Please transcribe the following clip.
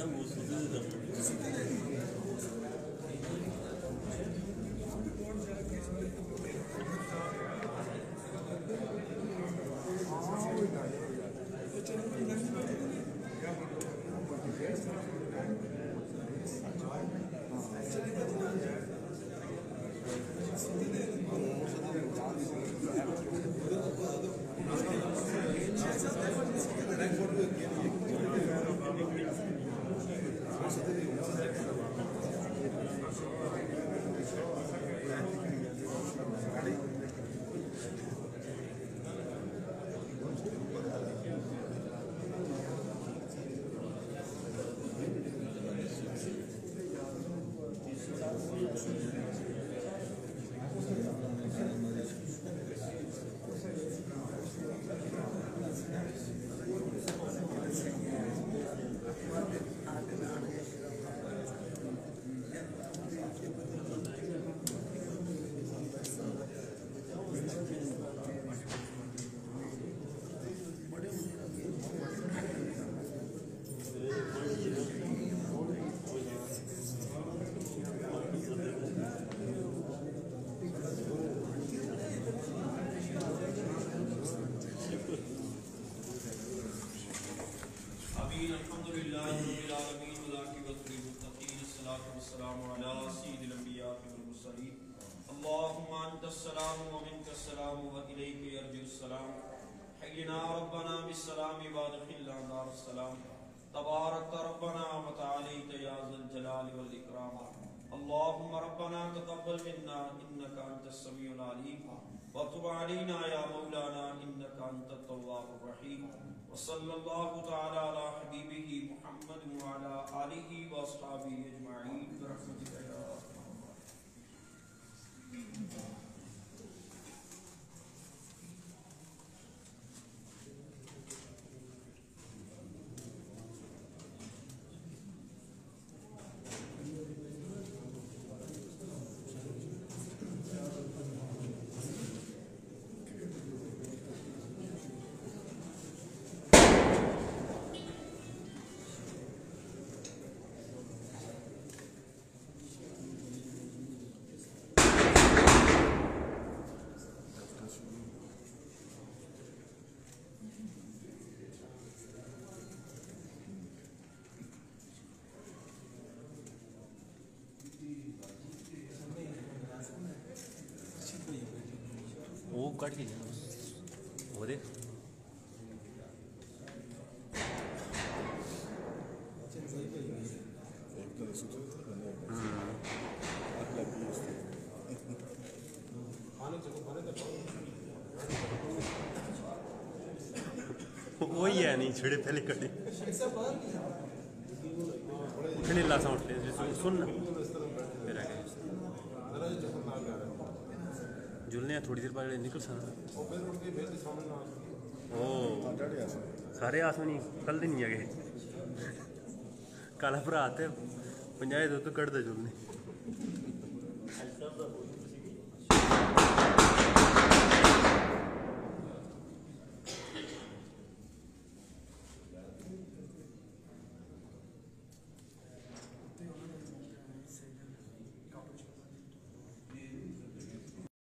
Estamos duvidando. آمين الحمد لله رب العالمين والعاقبة للمتقين الصلاة والسلام على سيد الأنبياء والمرسلين. اللهم أنت السلام ومنك السلام وإليك يرجع السلام. حينا ربنا بالسلام وادخلنا دار السلام. تبارك ربنا وتعاليت يا ذا الجلال والإكرام. اللهم ربنا تقبل منا إنك أنت السميع العليم. وتب علينا يا مولانا إنك أنت التواب الرحيم. وصلى الله تعالى على حبيبه محمد وعلى آله وأصحابه أجمعين برحمتك وہ کٹ کے وہ دیکھ۔ وہی ہے، نہیں، چھڑے پہلے کٹے۔ اٹھنے ساؤنڈ جی، سن میرا کہ ਜੁਲਨੇ ਆ ਥੋੜੀ ਦੇਰ ਬਾਅਦ ਜਿਹੜੇ ਨਿਕਲ ਸਕਦਾ ਉਹ ਸਾਰੇ ਆਸ ਨਹੀਂ ਕੱਲ ਦੇ ਨਹੀਂ ਹੈਗੇ। ਕਾਲਾ ਭਰਾ ਤੇ ਪੰਜਾਏ ਦੁੱਧ ਕੱਢਦੇ ਜੁਲਨੇ